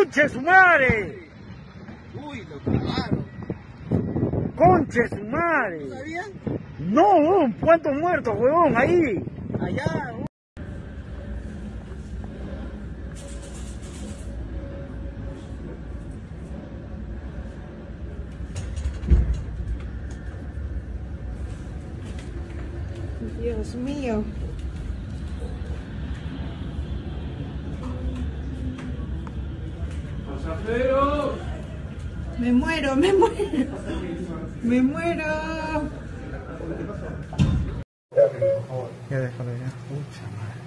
¡Conche su madre! Uy, lo clavaron. ¡Conche su madre! ¿No sabían? No, ¿cuántos muertos, huevón, ahí? Allá, Dios mío. ¡Pasajeros! Me muero, me muero. Me muero. Ya déjalo ya. Pucha madre.